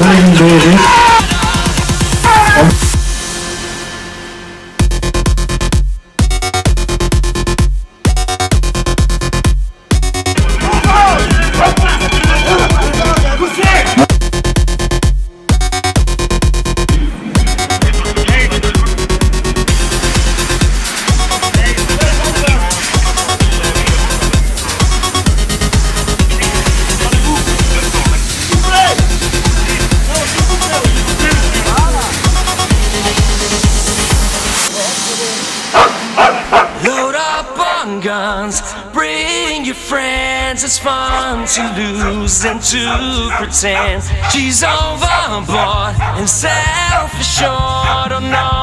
baby. Guns, bring your friends. It's fun to lose and to pretend. She's overboard and self-assured. Oh no,